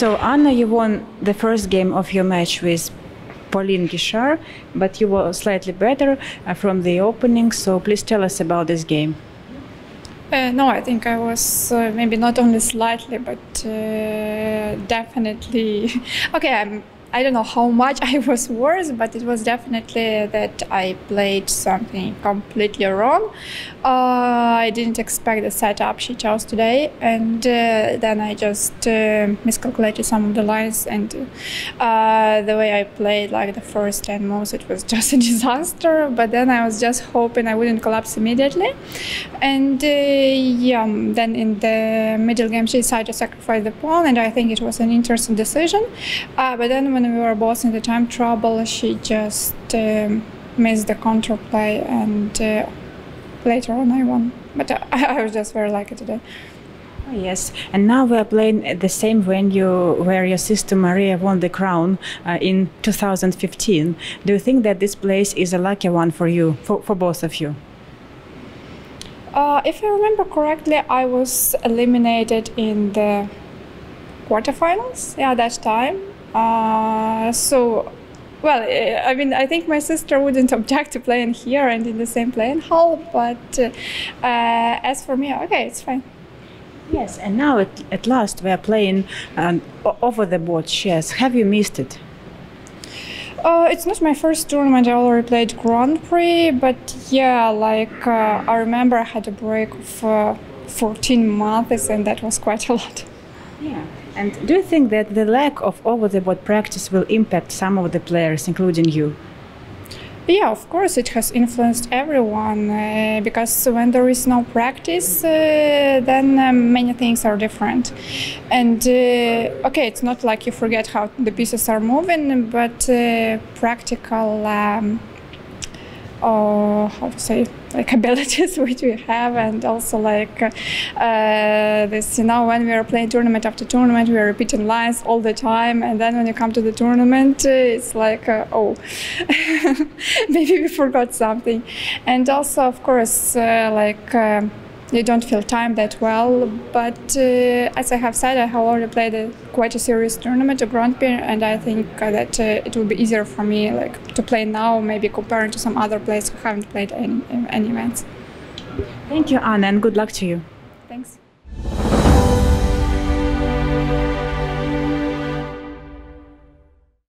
So, Anna, you won the first game of your match with Pauline Guichard, but you were slightly better uh, from the opening. So, please tell us about this game. Uh, no, I think I was uh, maybe not only slightly, but uh, definitely. okay, I'm I don't know how much I was worse, but it was definitely that I played something completely wrong. Uh, I didn't expect the setup she chose today, and uh, then I just uh, miscalculated some of the lines, and uh, the way I played, like the first 10 moves, it was just a disaster. But then I was just hoping I wouldn't collapse immediately. And uh, yeah, then in the middle game, she decided to sacrifice the pawn, and I think it was an interesting decision. Uh, but then when we were both in the time trouble, she just um, missed the counterplay, and uh, later on I won. But I, I was just very lucky today. Oh, yes, and now we are playing at the same venue where your sister Maria won the crown uh, in 2015. Do you think that this place is a lucky one for you, for, for both of you? Uh, if I remember correctly, I was eliminated in the quarterfinals. Yeah, that time. Uh, so, well, eh, I mean, I think my sister wouldn't object to playing here and in the same playing hall, but uh, as for me, okay, it's fine. Yes, and now at, at last we are playing um, over the board chess. Have you missed it? Uh, it's not my first tournament. I already played Grand Prix, but yeah, like uh, I remember I had a break of uh, 14 months, and that was quite a lot. Yeah. And do you think that the lack of over the board practice will impact some of the players, including you? Yeah, of course, it has influenced everyone uh, because when there is no practice, uh, then um, many things are different. And uh, okay, it's not like you forget how the pieces are moving, but uh, practical. Um, or how to say like abilities which we have and also like uh, this you know when we are playing tournament after tournament we are repeating lines all the time and then when you come to the tournament uh, it's like uh, oh maybe we forgot something. And also of course uh, like um, you don't feel time that well. But uh, as I have said, I have already played a, quite a serious tournament, a Grand Prix, and I think uh, that uh, it will be easier for me like to play now, maybe comparing to some other players who haven't played any, any events. Thank you, Anna, and good luck to you. Thanks.